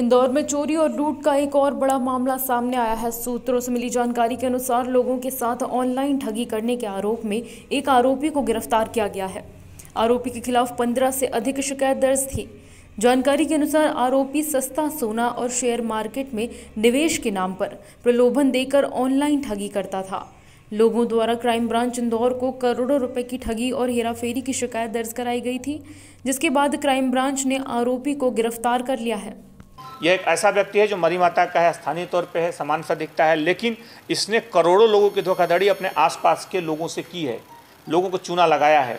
इंदौर में चोरी और लूट का एक और बड़ा मामला सामने आया है। सूत्रों से मिली जानकारी के अनुसार लोगों के साथ ऑनलाइन ठगी करने के आरोप में एक आरोपी को गिरफ़्तार किया गया है। आरोपी के खिलाफ पंद्रह से अधिक शिकायत दर्ज थी। जानकारी के अनुसार आरोपी सस्ता सोना और शेयर मार्केट में निवेश के नाम पर प्रलोभन देकर ऑनलाइन ठगी करता था। लोगों द्वारा क्राइम ब्रांच इंदौर को करोड़ों रुपए की ठगी और हेराफेरी की शिकायत दर्ज कराई गई थी, जिसके बाद क्राइम ब्रांच ने आरोपी को गिरफ़्तार कर लिया है। यह एक ऐसा व्यक्ति है जो मरी माता का है, स्थानीय तौर पे है, समान सा दिखता है, लेकिन इसने करोड़ों लोगों की धोखाधड़ी अपने आसपास के लोगों से की है, लोगों को चूना लगाया है।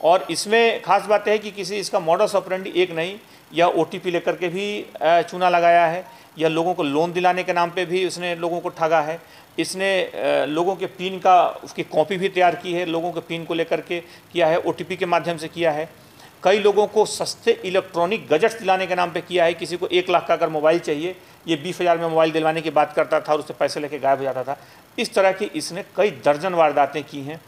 और इसमें खास बात है कि किसी इसका मॉडस ऑपरेंडी एक नहीं, या ओटीपी लेकर के भी चूना लगाया है, या लोगों को लोन दिलाने के नाम पे भी उसने लोगों को ठगा है। इसने लोगों के पिन का, उसकी कॉपी भी तैयार की है, लोगों के पिन को लेकर के किया है ओटीपी के माध्यम से किया है। कई लोगों को सस्ते इलेक्ट्रॉनिक गजट्स दिलाने के नाम पे किया है। किसी को एक लाख का अगर मोबाइल चाहिए, ये बीस हज़ार में मोबाइल दिलवाने की बात करता था और उससे पैसे लेके गायब हो जाता था। इस तरह की इसने कई दर्जन वारदातें की हैं।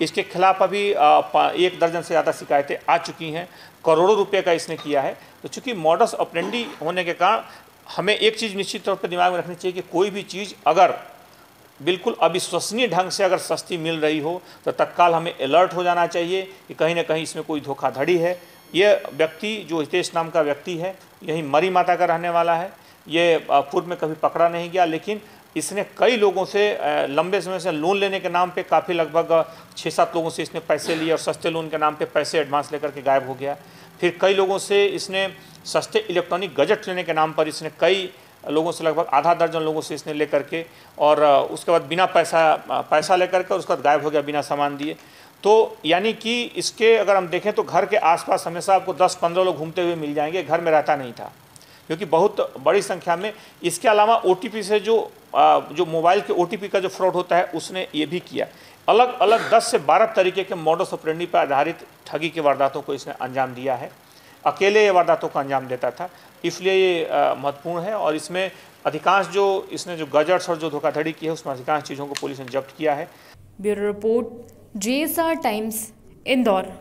इसके खिलाफ अभी एक दर्जन से ज़्यादा शिकायतें आ चुकी हैं। करोड़ों रुपये का इसने किया है। तो चूँकि मॉडस ऑपरेंडी होने के कारण हमें एक चीज़ निश्चित तौर पर दिमाग में रखनी चाहिए कि कोई भी चीज़ अगर बिल्कुल अविश्वसनीय ढंग से अगर सस्ती मिल रही हो तो तत्काल हमें अलर्ट हो जाना चाहिए कि कहीं ना कहीं इसमें कोई धोखाधड़ी है। ये व्यक्ति, जो हितेश नाम का व्यक्ति है, यही मरी माता का रहने वाला है। ये पूर्व में कभी पकड़ा नहीं गया, लेकिन इसने कई लोगों से लंबे समय से लोन लेने के नाम पे काफ़ी लगभग छः सात लोगों से इसने पैसे लिए और सस्ते लोन के नाम पे पैसे एडवांस लेकर के गायब हो गया। फिर कई लोगों से इसने सस्ते इलेक्ट्रॉनिक गजट लेने के नाम पर इसने कई लोगों से लगभग आधा दर्जन लोगों से इसने लेकर के और उसके बाद बिना पैसा पैसा लेकर के उसके बाद गायब हो गया बिना सामान दिए। तो यानी कि इसके अगर हम देखें तो घर के आसपास हमेशा आपको 10-15 लोग घूमते हुए मिल जाएँगे, घर में रहता नहीं था। क्योंकि बहुत बड़ी संख्या में इसके अलावा ओटीपी से जो जो मोबाइल के ओटीपी का जो फ्रॉड होता है, उसने ये भी किया। अलग अलग 10 से 12 तरीके के मॉडस ऑपरेंडी पर आधारित ठगी के वारदातों को इसने अंजाम दिया है। अकेले ये वारदातों को अंजाम देता था। इसलिए ये महत्वपूर्ण है और इसमें अधिकांश जो, इसने जो गजट्स और जो धोखाधड़ी की है, उसमें अधिकांश चीज़ों को पुलिस ने जब्त किया है। Bureau report J Times, Indore.